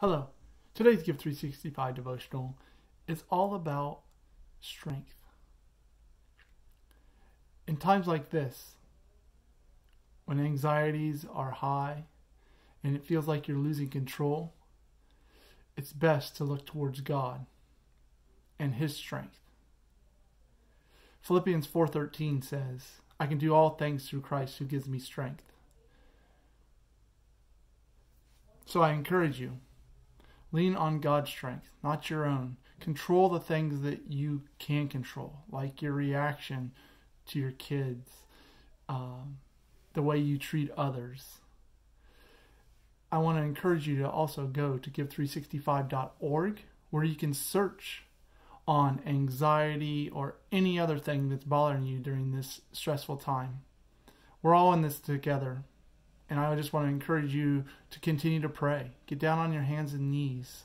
Hello. Today's GIV 365 devotional is all about strength. In times like this, when anxieties are high and it feels like you're losing control, it's best to look towards God and his strength. Philippians 4:13 says, "I can do all things through Christ who gives me strength." So I encourage you Lean on God's strength, not your own. Control the things that you can control, like your reaction to your kids, um, the way you treat others. I want to encourage you to also go to give365.org where you can search on anxiety or any other thing that's bothering you during this stressful time. We're all in this together. And I just want to encourage you to continue to pray. Get down on your hands and knees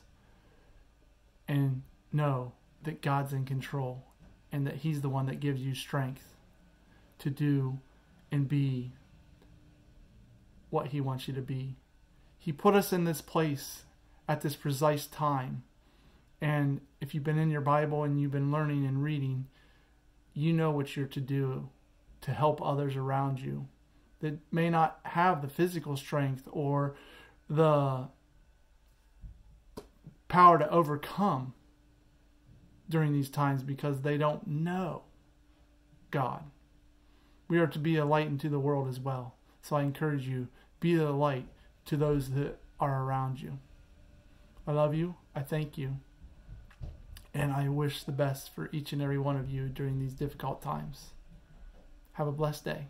and know that God's in control and that He's the one that gives you strength to do and be what He wants you to be. He put us in this place at this precise time. And if you've been in your Bible and you've been learning and reading, you know what you're to do to help others around you that may not have the physical strength or the power to overcome during these times because they don't know God. We are to be a light into the world as well. So I encourage you, be the light to those that are around you. I love you. I thank you. And I wish the best for each and every one of you during these difficult times. Have a blessed day.